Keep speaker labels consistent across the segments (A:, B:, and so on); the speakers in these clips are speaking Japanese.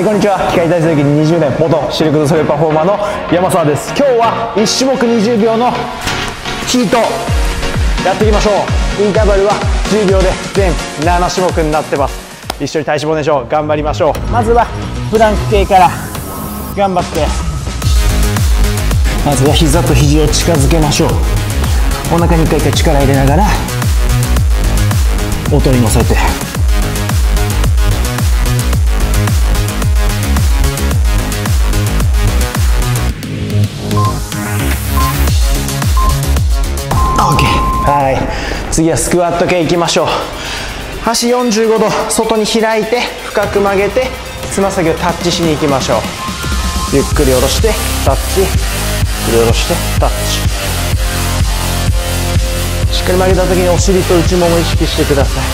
A: はいこんにちは。機械体操歴20年元シルク・ド・ソレイパフォーマーの山沢です。今日は1種目20秒のヒートやっていきましょう。インターバルは10秒で全7種目になってます。一緒に体脂肪燃焼頑張りましょう。まずはプランク系から頑張って。まずは膝と肘を近づけましょう。お腹に一回一回力入れながら音に乗せて。次はスクワット系いきましょう。足45度外に開いて深く曲げてつま先をタッチしに行きましょう。ゆっくり下ろしてタッチ。ゆっくり下ろしてタッチ。しっかり曲げた時にお尻と内もも意識してください。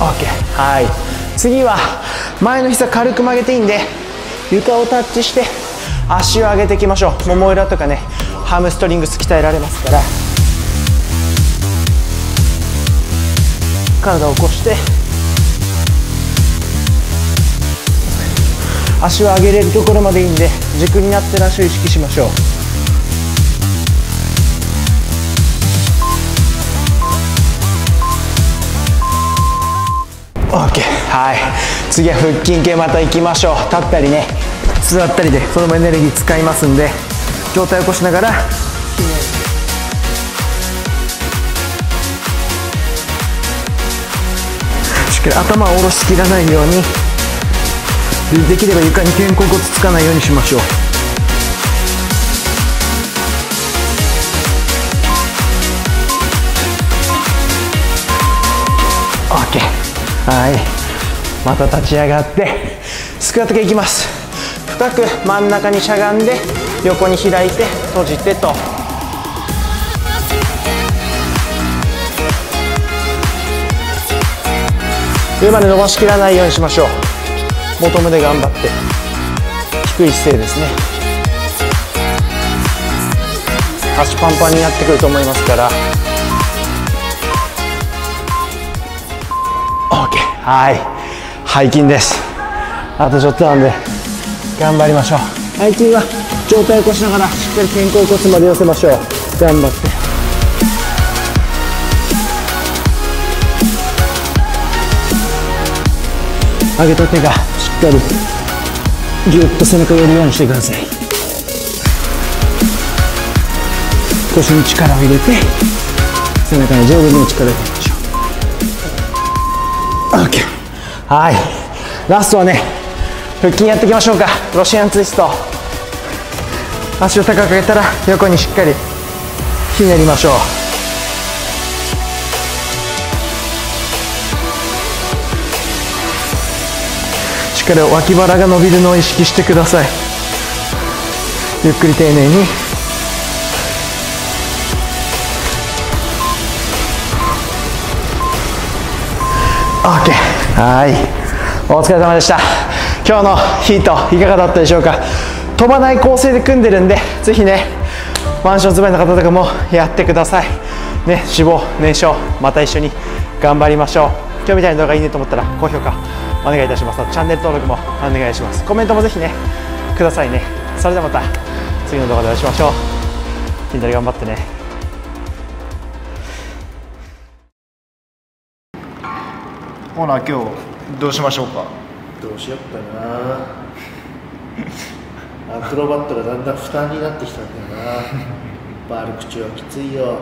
A: OK はい。次は前の膝軽く曲げていいんで床をタッチして足を上げていきましょう。もも裏とかねハムストリングス鍛えられますから。体を起こして足を上げれるところまでいいんで軸になってる足を意識しましょう。はい。次は腹筋系また行きましょう。立ったりね。座ったりでその分エネルギー使いますんで上体を起こしながら。しっかり頭を下ろしきらないように。できれば床に肩甲骨つかないようにしましょう。OK はい。また立ち上がってスクワット系いきます。深く真ん中にしゃがんで横に開いて閉じてと。上まで伸ばしきらないようにしましょう。元胸頑張って。低い姿勢ですね。足パンパンになってくると思いますから。OK はい。背筋です。あとちょっとなんで頑張りましょう。背筋は上体を起こしながらしっかり肩甲骨まで寄せましょう。頑張って。上げた手がしっかりぎゅっと背中を寄るようにしてください。腰に力を入れて背中に上部に力を入れましょう。OK はい。ラストはね腹筋やっていきましょうか。ロシアンツイスト。足を高く上げたら横にしっかりひねりましょう。しっかり脇腹が伸びるのを意識してください。ゆっくり丁寧に。オッケーはい。お疲れ様でした。今日のヒートいかがだったでしょうか？飛ばない構成で組んでるんでぜひねマンション住まいの方とかもやってください。ね脂肪燃焼また一緒に頑張りましょう。今日みたいな動画いいねと思ったら高評価お願いいたします。チャンネル登録もお願いします。コメントもぜひねくださいね。それではまた次の動画でお会いしましょう。筋トレ頑張ってね。
B: ほな今日どうしましょうか？
C: どうしよっかな。アクロバットがだんだん負担になってきたんだよな。バルクチはきついよ。